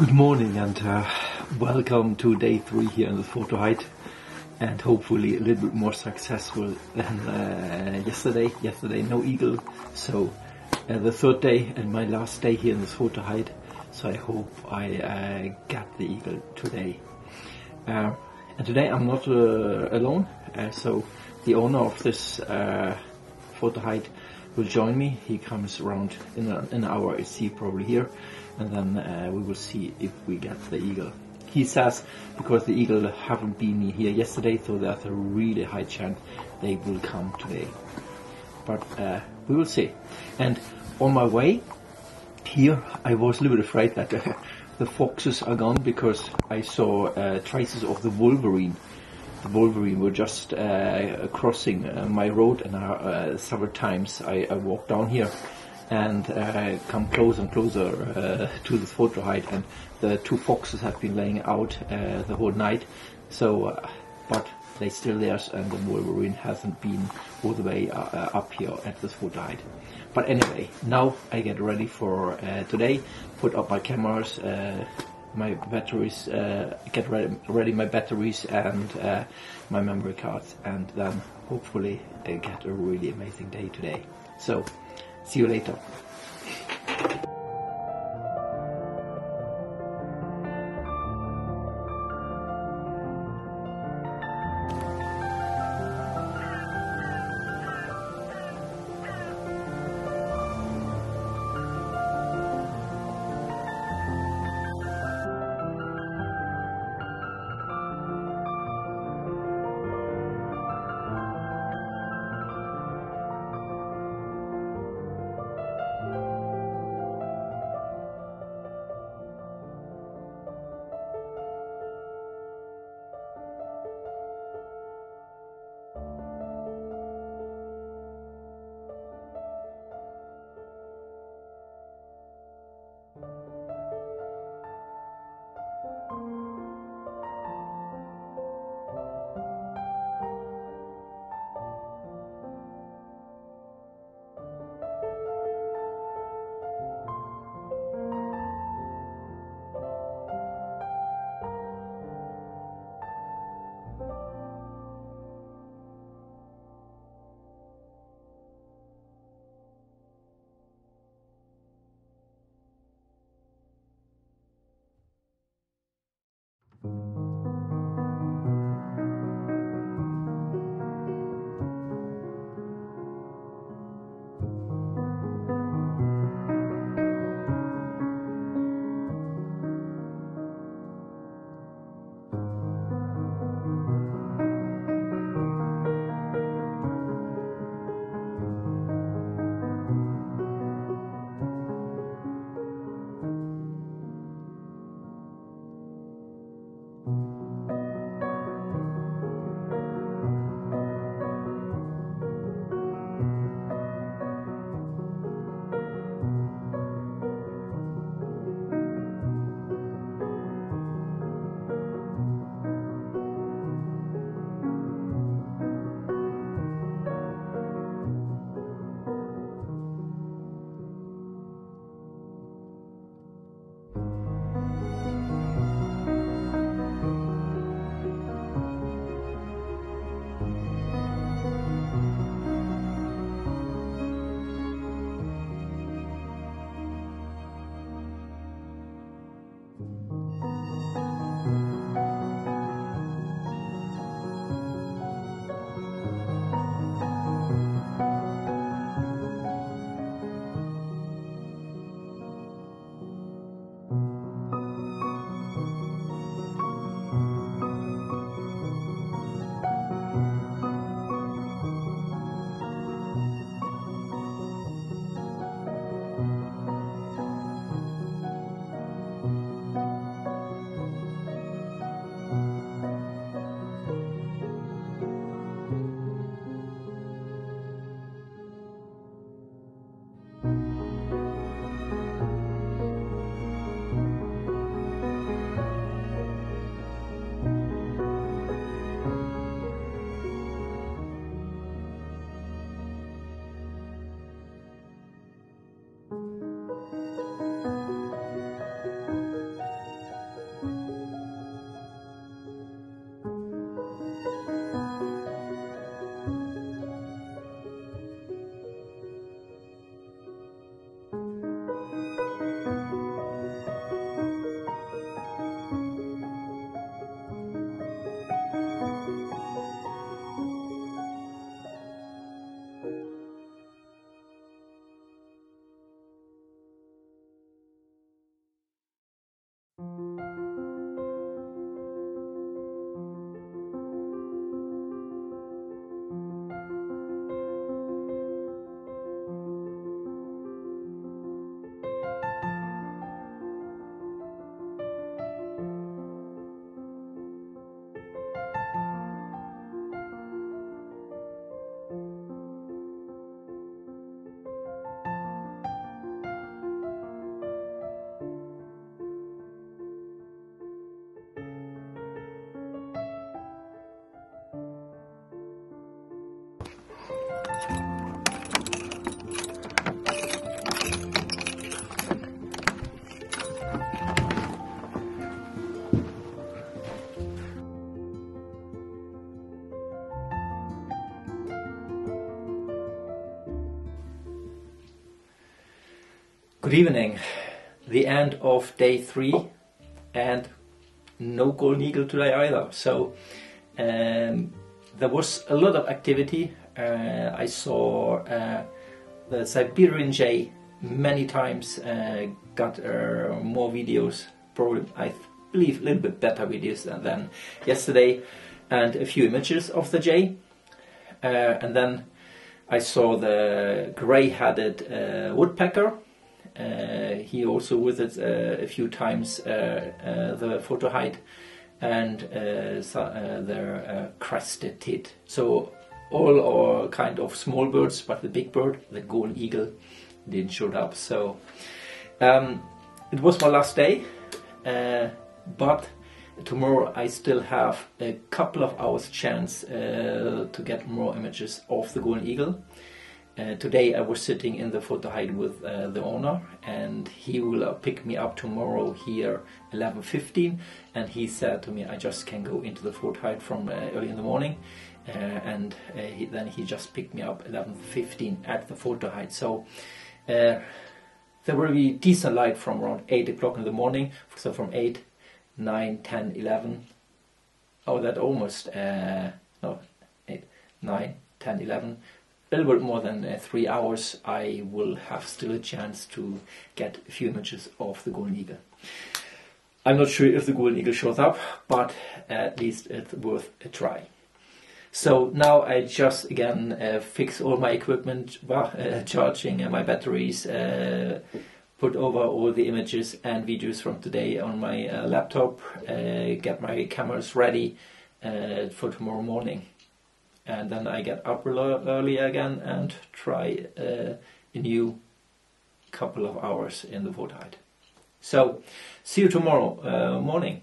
Good morning and uh, welcome to day three here in the photo hide and hopefully a little bit more successful than uh, yesterday. Yesterday no eagle, so uh, the third day and my last day here in this photo hide. So I hope I uh, get the eagle today. Uh, and today I'm not uh, alone, so the owner of this photo hide will join me. He comes around in, a, in an hour, I see probably here and then uh, we will see if we get the eagle. He says because the eagle haven't been here yesterday, so there's a really high chance they will come today. But uh, we will see. And on my way here, I was a little bit afraid that uh, the foxes are gone because I saw uh, traces of the wolverine. The wolverine were just uh, crossing uh, my road, and several times I, I walked down here and uh, come closer and closer uh, to this photo hide and the two foxes have been laying out uh, the whole night. So uh, but they still there and the wolverine hasn't been all the way uh, uh, up here at this photo hide but anyway now I get ready for today. Put up my cameras my batteries get ready, ready my batteries and my memory cards and then hopefully I get a really amazing day today. So See you later. Good evening. The end of day three, and no golden eagle today either. So um, there was a lot of activity. Uh, I saw uh, the Siberian jay many times. Uh, got uh, more videos, probably I believe a little bit better videos than, than yesterday, and a few images of the jay. Uh, and then I saw the grey-headed uh, woodpecker. Uh, he also visited uh, a few times uh, the photo hide and so, their crested tit. So all are kind of small birds, but the big bird, the golden eagle, didn't show up. So um, it was my last day, uh, but tomorrow I still have a couple of hours chance uh, to get more images of the golden eagle. Uh, today I was sitting in the photo hide with uh, the owner and he will uh, pick me up tomorrow here 11.15 and he said to me I just can go into the photo hide from uh, early in the morning. Uh, and uh, he, then he just picked me up 11.15 at the photo hide. So there will be decent light from around 8 o'clock in the morning. So from 8 9 10 11 oh that almost no 8 9 10 11 a little bit more than uh, three hours, I will have still a chance to get a few images of the golden eagle. I'm not sure if the golden eagle shows up, but at least it's worth a try. So now I just again uh, fix all my equipment, uh, charging uh, my batteries, uh, put over all the images and videos from today on my uh, laptop, get my cameras ready for tomorrow morning and then I get up early again and try uh, a new couple of hours in the hide. So, see you tomorrow uh, morning.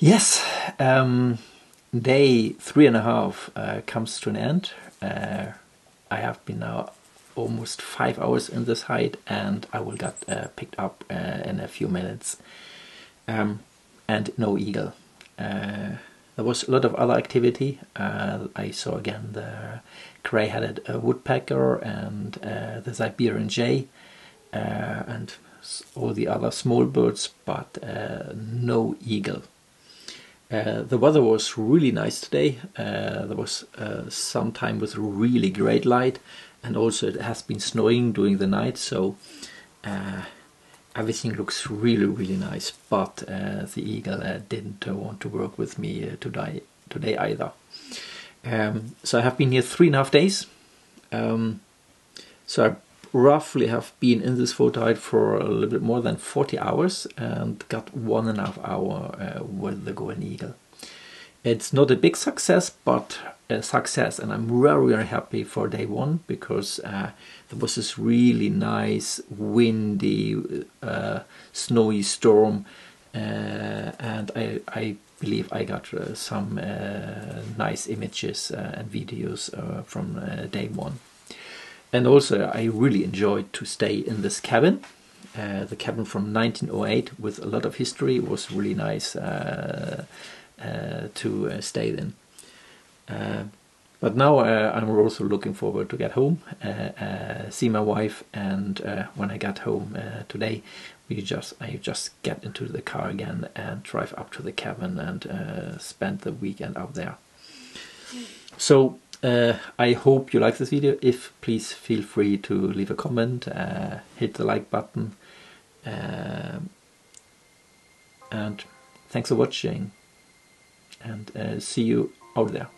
Yes, um, day three and a half uh, comes to an end. Uh, I have been now almost five hours in this hide and I will get uh, picked up uh, in a few minutes. Um, and no eagle. Uh, there was a lot of other activity. Uh, I saw again the gray-headed woodpecker and the Siberian jay and all the other small birds, but no eagle. Uh, the weather was really nice today. Uh, there was uh, some time with really great light, and also it has been snowing during the night. So uh, everything looks really really nice but uh, the eagle uh, didn't want to work with me today today either um, so I have been here three and a half days um, so I roughly have been in this photo for a little bit more than 40 hours and got one and a half hour uh, with the golden eagle. It's not a big success but a success and I'm very very happy for day one because uh, there was this really nice windy uh, snowy storm uh, and I, I believe I got uh, some uh, nice images and videos from day one and also I really enjoyed to stay in this cabin. The cabin from 1908 with a lot of history was really nice to stay in. But now uh, I'm also looking forward to get home, uh, uh, see my wife, and uh, when I get home uh, today, we just I just get into the car again and drive up to the cabin and uh, spend the weekend out there. So Uh, I hope you like this video. If please feel free to leave a comment, uh, hit the like button, uh, and thanks for watching, and see you out there.